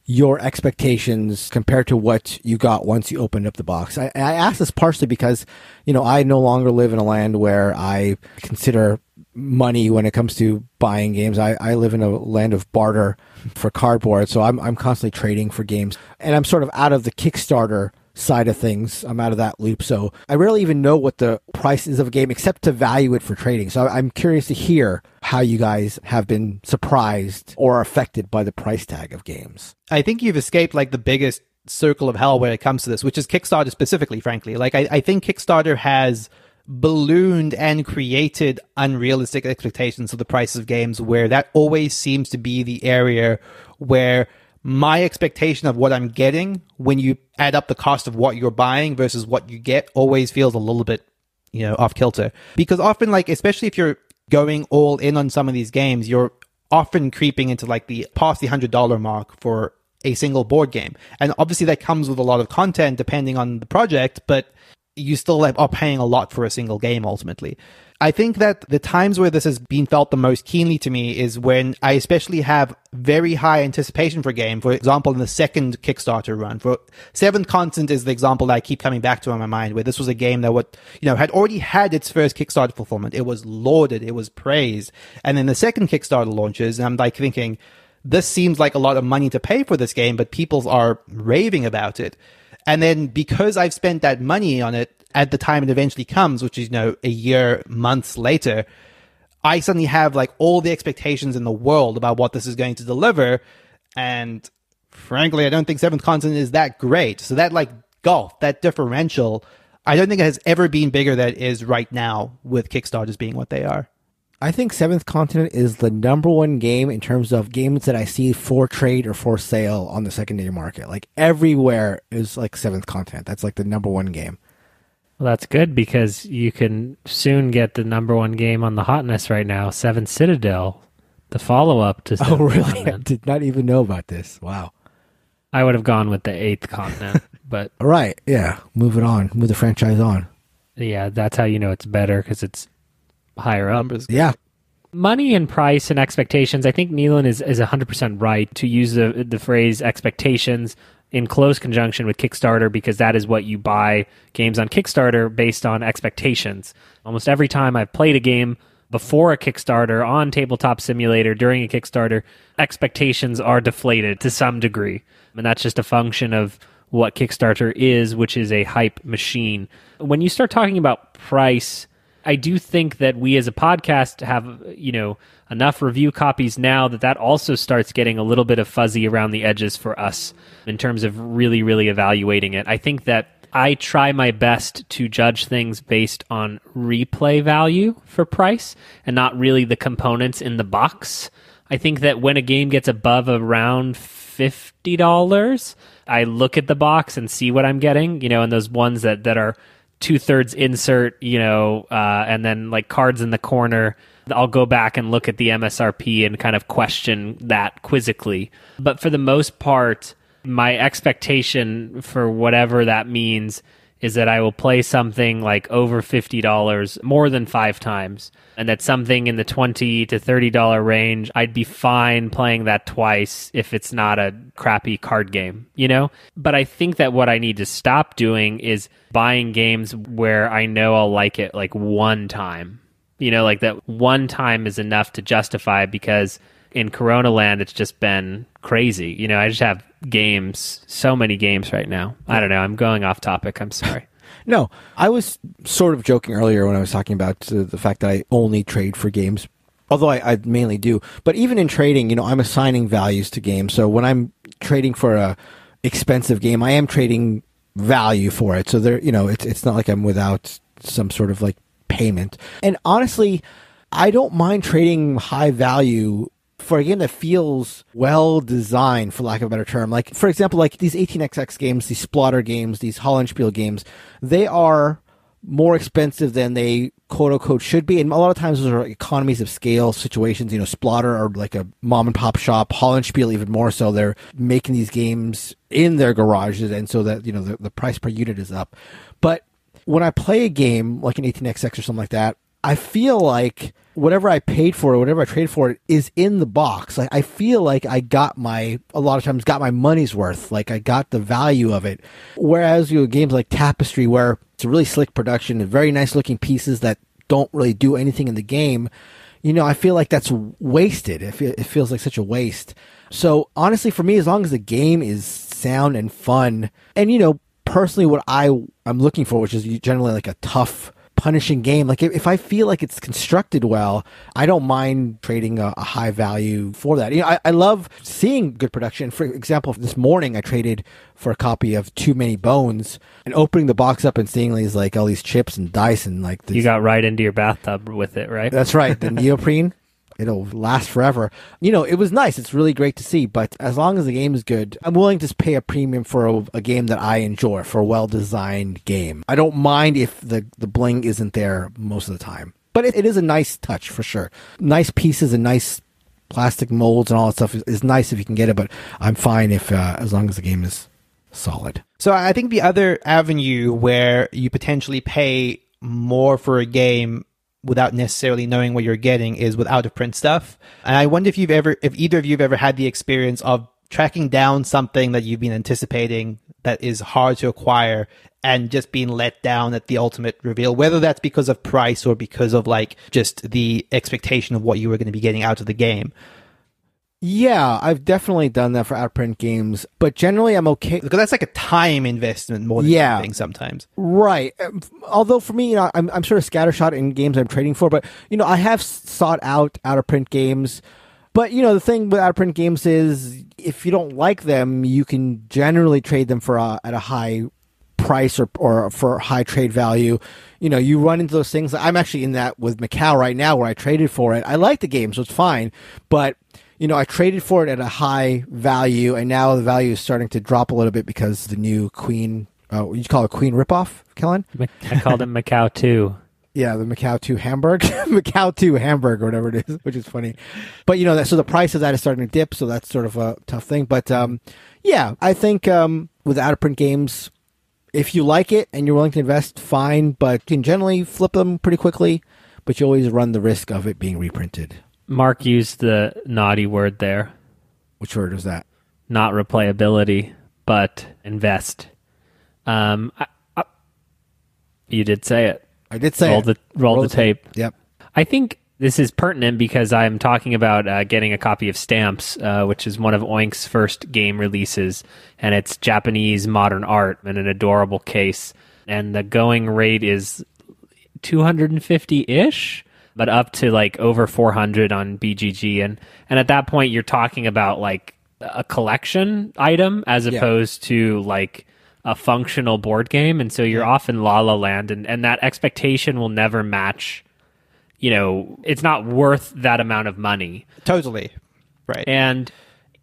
your expectations compared to what you got once you opened up the box. I, I ask this partially because, you know, I no longer live in a land where I consider money when it comes to buying games. I, I live in a land of barter for cardboard, so I'm I'm constantly trading for games, and I'm sort of out of the Kickstarter side of things. I'm out of that loop, so I rarely even know what the price is of a game except to value it for trading. So I'm curious to hear how you guys have been surprised or affected by the price tag of games. I think you've escaped like the biggest circle of hell when it comes to this, which is Kickstarter specifically, frankly. Like I, I think Kickstarter has ballooned and created unrealistic expectations of the price of games where that always seems to be the area where my expectation of what I'm getting when you add up the cost of what you're buying versus what you get always feels a little bit, you know, off kilter. Because often, like, especially if you're going all in on some of these games, you're often creeping into like the past the hundred dollar mark for a single board game. And obviously that comes with a lot of content depending on the project, but you still are paying a lot for a single game ultimately. I think that the times where this has been felt the most keenly to me is when I especially have very high anticipation for a game. For example, in the second Kickstarter run, for Seventh Continent is the example that I keep coming back to in my mind, where this was a game that what you know had already had its first Kickstarter fulfillment. It was lauded, it was praised, and then the second Kickstarter launches, and I'm like thinking, this seems like a lot of money to pay for this game, but people are raving about it. And then because I've spent that money on it at the time it eventually comes, which is, you know, a year, months later, I suddenly have like all the expectations in the world about what this is going to deliver. And frankly, I don't think Seventh Continent is that great. So that like gulf, that differential, I don't think it has ever been bigger than it is right now with Kickstarters being what they are. I think Seventh Continent is the number one game in terms of games that I see for trade or for sale on the secondary market. Like everywhere is like Seventh Continent. That's like the number one game. Well, that's good because you can soon get the number one game on the hotness right now, Seven Citadel, the follow up to. oh, really? I did not even know about this. Wow. I would have gone with the Eighth Continent, but all right, yeah, move it on, move the franchise on. Yeah, that's how you know it's better because it's higher up. Yeah. Money and price and expectations. I think Nealon is is hundred percent right to use the the phrase expectations in close conjunction with Kickstarter because that is what you buy games on Kickstarter based on expectations. Almost every time I've played a game before a Kickstarter on Tabletop Simulator during a Kickstarter, expectations are deflated to some degree. And that's just a function of what Kickstarter is, which is a hype machine. When you start talking about price, I do think that we as a podcast have, you know, enough review copies now that that also starts getting a little bit of fuzzy around the edges for us in terms of really, really evaluating it. I think that I try my best to judge things based on replay value for price and not really the components in the box. I think that when a game gets above around $50, I look at the box and see what I'm getting, you know, and those ones that, that are two thirds insert, you know, uh, and then like cards in the corner. I'll go back and look at the MSRP and kind of question that quizzically. But for the most part, my expectation for whatever that means is that I will play something like over $50 more than five times. And that something in the 20 to $30 range, I'd be fine playing that twice if it's not a crappy card game, you know? But I think that what I need to stop doing is buying games where I know I'll like it like one time. You know, like that one time is enough to justify because in Corona Land, it's just been crazy. You know, I just have games, so many games right now. I don't know. I'm going off topic. I'm sorry. no, I was sort of joking earlier when I was talking about uh, the fact that I only trade for games, although I, I, mainly do. But even in trading, you know, I'm assigning values to games. So when I'm trading for a expensive game, I am trading value for it. So there, you know, it's it's not like I'm without some sort of like payment. And honestly, I don't mind trading high value for a game that feels well designed, for lack of a better term. Like, for example, like these 18xx games, these Splotter games, these Hollandspiele games, they are more expensive than they quote unquote should be. And a lot of times those are economies of scale situations. You know, Splotter are like a mom and pop shop, Hollandspiele even more so. They're making these games in their garages and so that, you know, the, the price per unit is up. But when I play a game like an 18xx or something like that, I feel like whatever I paid for it, whatever I traded for it is in the box. Like I feel like I got my a lot of times got my money's worth. Like I got the value of it. Whereas you know games like Tapestry where it's a really slick production and very nice looking pieces that don't really do anything in the game, you know, I feel like that's wasted. It, it feels like such a waste. So honestly, for me, as long as the game is sound and fun, and you know, personally, what I I'm looking for, which is generally like a tough punishing game. Like if, if I feel like it's constructed well, I don't mind trading a, a high value for that. You know, I, I love seeing good production. For example, this morning I traded for a copy of Too Many Bones and opening the box up and seeing these like all these chips and dice and like this, You got right into your bathtub with it, right? that's right. The neoprene. It'll last forever. You know, it was nice. It's really great to see. But as long as the game is good, I'm willing to pay a premium for a, a game that I enjoy, for a well designed game. I don't mind if the, the bling isn't there most of the time. But it, it is a nice touch for sure. Nice pieces and nice plastic molds and all that stuff is, is nice if you can get it. But I'm fine if uh, as long as the game is solid. So I think the other avenue where you potentially pay more for a game without necessarily knowing what you're getting is with out of print stuff. And I wonder if you've ever, if either of you have ever had the experience of tracking down something that you've been anticipating that is hard to acquire and just being let down at the ultimate reveal, whether that's because of price or because of like just the expectation of what you were going to be getting out of the game. Yeah, I've definitely done that for out of print games, but generally I'm okay. Because that's like a time investment more than Yeah. anything sometimes. Right. Um, Although for me, you know, I'm, I'm sort of scattershot in games I'm trading for, but you know, I have sought out out of print games. But you know, the thing with out of print games is if you don't like them, you can generally trade them for a, at a high price or or for high trade value. You know, you run into those things. I'm actually in that with Macao right now, where I traded for it. I like the game, so it's fine. But you know, I traded for it at a high value, and now the value is starting to drop a little bit because the new Queen. Uh, what you call it Queen ripoff, Kellen? I called it Macao 2. Yeah, the Macao 2 Hamburg, Macao 2 Hamburg, or whatever it is, which is funny. But you know, that, so the price of that is starting to dip, so that's sort of a tough thing. But um, yeah, I think um, with out of print games, if you like it and you're willing to invest, fine. But you can generally flip them pretty quickly, but you always run the risk of it being reprinted. Mark used the naughty word there. Which word is that? Not replayability, but invest. Um, I, I, you did say it. I did say roll it. the roll, the tape. Yep. I think this is pertinent because I'm talking about uh, getting a copy of Stamps, uh, which is one of Oink's first game releases, and it's Japanese modern art in an adorable case. And the going rate is 250 ish, but up to like over 400 on BGG. And and at that point, you're talking about like a collection item as Yeah. opposed to like a functional board game. And so you're off in La La Land, and, and that expectation will never match. You know, it's not worth that amount of money. Totally. Right. And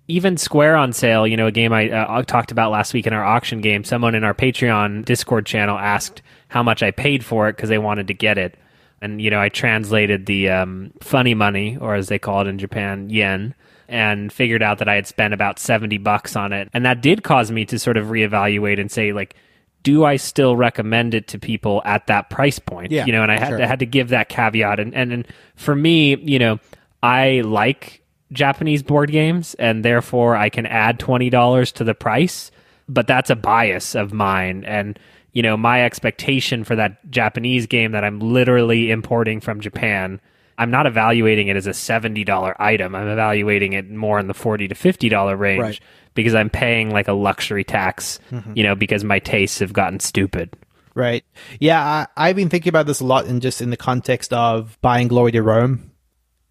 even Square on sale, you know, a game I uh, talked about last week in our auction game, someone in our Patreon Discord channel asked how much I paid for it because they wanted to get it. And, you know, I translated the um, funny money, or as they call it in Japan, yen, and figured out that I had spent about 70 bucks on it. And that did cause me to sort of reevaluate and say, like, do I still recommend it to people at that price point? Yeah, you know, and I had, sure. I had to give that caveat. And, and, and for me, you know, I like Japanese board games, and therefore I can add twenty dollars to the price. But that's a bias of mine, and you know my expectation for that Japanese game that I'm literally importing from Japan. I'm not evaluating it as a seventy dollar item. I'm evaluating it more in the forty to fifty dollar range Right. because I'm paying like a luxury tax. Mm-hmm. You know, because my tastes have gotten stupid. Right. Yeah, I, I've been thinking about this a lot in just in the context of buying Glory to Rome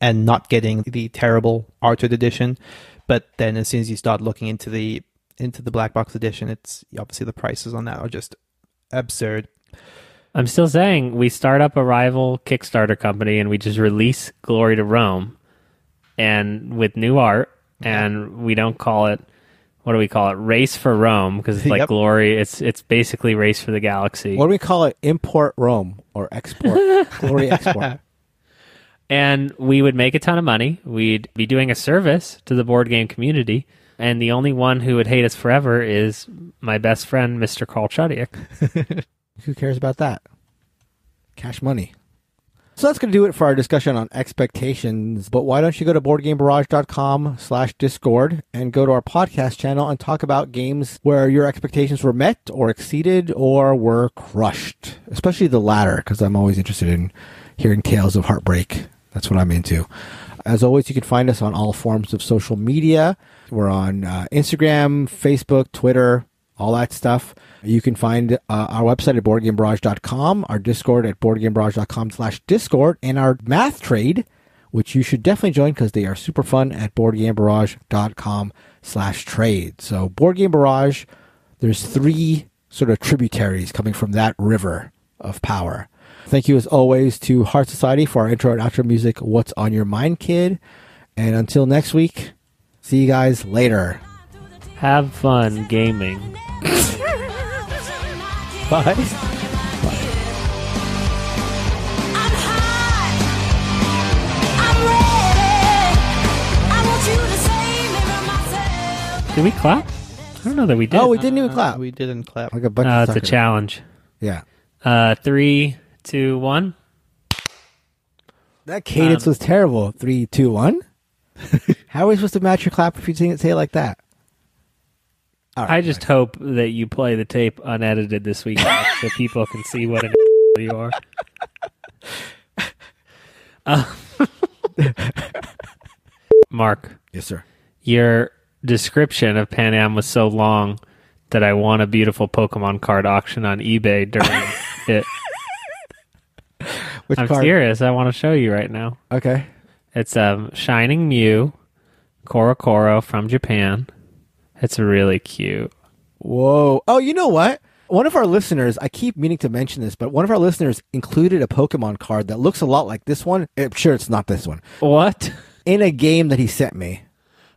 and not getting the terrible Arthur edition. But then as soon as you start looking into the into the black box edition, it's obviously the prices on that are just absurd. I'm still saying we start up a rival Kickstarter company and we just release Glory to Rome and with new art and we don't call it what do we call it? Race for Rome because it's like Yep. glory. It's it's basically race for the galaxy. What do we call it? Import Rome or export? Glory export. and we would make a ton of money. We'd be doing a service to the board game community. And the only one who would hate us forever is my best friend, Mr. Carl Chudyk. Who cares about that? Cash money. So that's going to do it for our discussion on expectations. But why don't you go to boardgamebarrage.com slash discord and go to our podcast channel and talk about games where your expectations were met or exceeded or were crushed, especially the latter, because I'm always interested in hearing tales of heartbreak. That's what I'm into. As always, you can find us on all forms of social media. We're on uh, Instagram, Facebook, Twitter, all that stuff. You can find uh, our website at boardgamebarrage.com, our Discord at boardgamebarrage.com slash Discord, and our math trade, which you should definitely join because they are super fun at boardgamebarrage.com slash trade. So Board Game Barrage, there's three sort of tributaries coming from that river of power. Thank you as always to Heart Society for our intro and outro music, What's on Your Mind, Kid? And until next week, see you guys later. Have fun gaming. Bye. I'm high. I'm ready. I want you to save me from myself. Did we clap? I don't know that we did. Oh, we didn't even clap. We didn't clap. Like a bunch Uh, of it's a suckers. challenge. Yeah. Uh, three, two, one. That cadence Um, was terrible. Three, two, one. How are we supposed to match your clap if you say say it like that? All right, I just hope that you play the tape unedited this week so people can see what an you are. Uh, Mark, yes, sir. your description of Pan Am was so long that I won a beautiful Pokemon card auction on eBay during it. Which I'm card? serious. I want to show you right now. Okay. It's um Shining Mew, CoroCoro from Japan. It's really cute. Whoa. Oh, you know what? One of our listeners, I keep meaning to mention this, but one of our listeners included a Pokemon card that looks a lot like this one. I'm sure it's not this one. What? In a game that he sent me.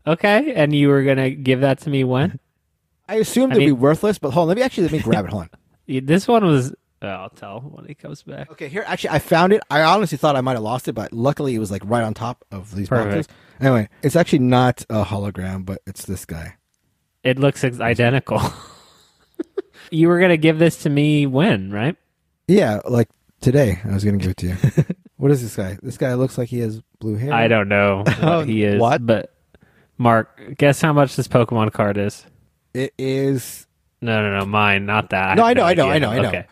Okay, and you were gonna give that to me when? I assumed I it'd be worthless, but hold on. Let me actually let me grab it. Hold on. This one was. Oh, I'll tell when he comes back. Okay, here actually I found it. I honestly thought I might have lost it, but luckily it was like right on top of these boxes. Perfect. Anyway, it's actually not a hologram, but it's this guy. It looks ex- identical. you were gonna give this to me when, right? Yeah, like today I was gonna give it to you. what is this guy? This guy looks like he has blue hair. I don't know what he is. What? But Mark, guess how much this Pokemon card is? It is No, no, no, mine, not that. No, have I know, I know. I know, I know. Okay.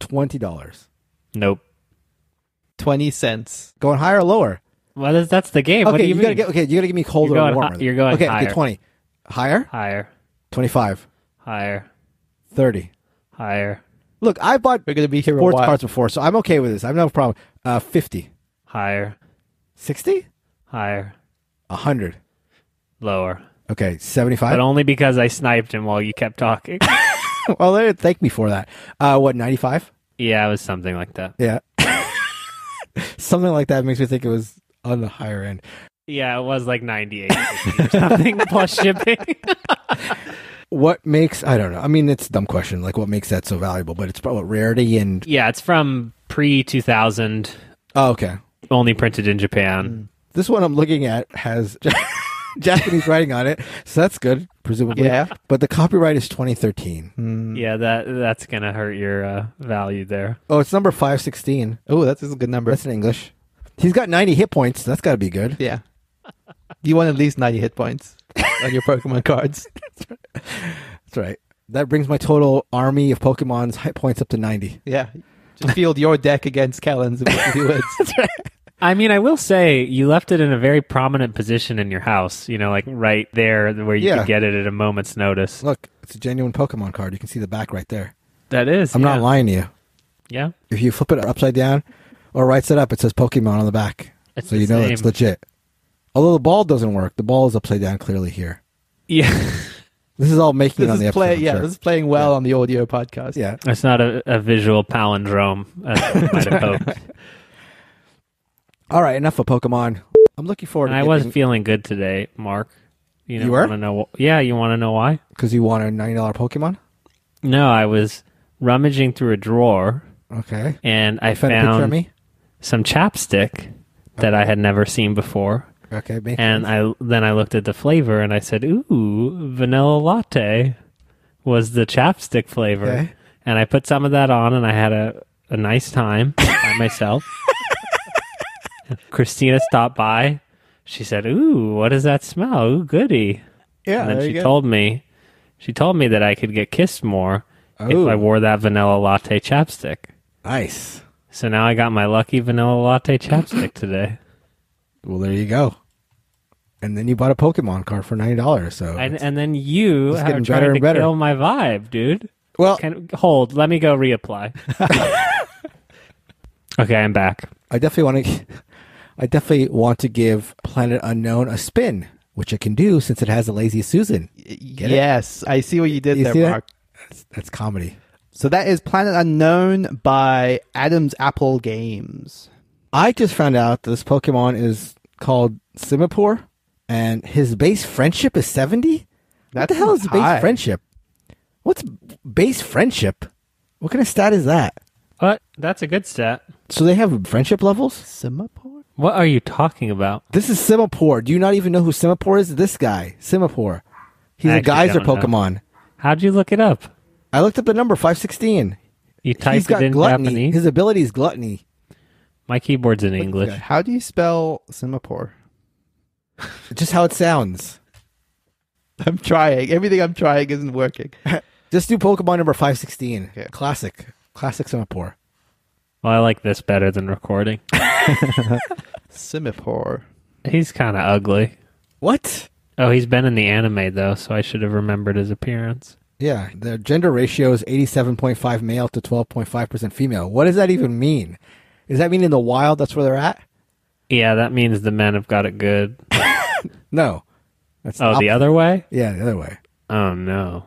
twenty dollars. Nope. 20 cents. Going higher or lower? Well, that's, that's the game. okay, what do you, gotta get okay. You gotta give me colder You're or going warmer. hi- you're going okay. higher. Okay, twenty. Higher. higher, Twenty-five. higher, Thirty. higher, Look, I bought We're going to be here a sports while. cards before, so I'm okay with this. I have no problem. Uh, fifty. higher, Sixty. higher, A hundred. lower. Okay, seventy-five. But only because I sniped him while you kept talking. well, they thank me for that. Uh, what ninety-five? yeah, it was something like that. Yeah. Something like that makes me think it was on the higher end. Yeah, it was like 98 or something plus shipping. What makes I don't know. I mean, it's a dumb question. Like, what makes that so valuable? But it's probably rarity and yeah, it's from pre 2000, oh, okay. only printed in Japan. This one I'm looking at has Japanese writing on it, so that's good, presumably. Yeah. But the copyright is 2013. Yeah, that that's gonna hurt your uh, value there. Oh, it's number 516. Oh, that's a good number. That's in English. He's got 90 hit points. That's got to be good. yeah. You want at least 90 hit points on your Pokemon cards. That's right. That brings my total army of Pokemon's hit points up to 90. Yeah. Just field your deck against Kellen's if he wins. I mean, I will say you left it in a very prominent position in your house. You know, like right there where you Yeah. could get it at a moment's notice. Look, it's a genuine Pokemon card. You can see the back right there. That is. I'm yeah. not lying to you. Yeah, If you flip it upside down or right side up, it says Pokemon on the back. It's so the you know it's legit. Although the ball doesn't work. The ball is upside down clearly here. yeah. This is all making it This on the is episode. play, I'm yeah, sure. this is playing well on the audio podcast. yeah. It's not a, a visual palindrome as I might have hoped. All right, enough of Pokemon. I'm looking forward And to I was getting- feeling good today, Mark. You, know, You were? Want to know? Yeah, you want to know why? because you want a ninety dollar Pokemon. No, I was rummaging through a drawer Okay, and I found a picture of me. Some chapstick that I had never seen before. Okay, makes And. I then I looked at the flavor and I said, "Ooh, vanilla latte was the chapstick flavor." Okay. And I put some of that on and I had a, a nice time by myself. Christina stopped by. She said, "Ooh, what does that smell? Ooh, goody." Yeah, and then she told me, she told me that I could get kissed more Ooh. if I wore that vanilla latte chapstick. Nice. So now I got my lucky vanilla latte chapstick today. Well, there you go. And then you bought a Pokemon card for ninety dollars. So And and then you It's have getting tried better to and better. kill my vibe, dude. well, Can hold. Let me go reapply. okay, I'm back. I definitely want to. I definitely want to give Planet Unknown a spin, which it can do since it has a lazy Susan. Get it? yes, I see what you did You there, see that? Mark. That's, that's comedy. So that is Planet Unknown by Adams Apple Games. I just found out this Pokemon is called Simipour, and his base friendship is seventy. What the hell is base friendship? What's base friendship? What kind of stat is that? What? That's a good stat. So they have friendship levels. Simapore? What are you talking about? This is Simipour. Do you not even know who Simipour is? This guy, Simipour. He's I a geyser don't know. Pokemon. How'd you look it up? I looked up the number five sixteen. You typed got it in gluttony. Japanese. His ability is gluttony. My keyboard's in English. How do you spell Singapore? Just how it sounds. I'm trying. Everything I'm trying isn't working. Just do Pokemon number five sixteen. Okay. Classic, classic Singapore. Well, I like this better than recording. Simapore. He's kind of ugly. What? Oh, he's been in the anime though, so I should have remembered his appearance. Yeah, the gender ratio is eighty-seven point five male to twelve point five percent female. What does that even mean? Does that mean in the wild that's where they're at? Yeah, that means the men have got it good. No. That's Oh, the opposite. other way? Yeah, the other way. Oh no.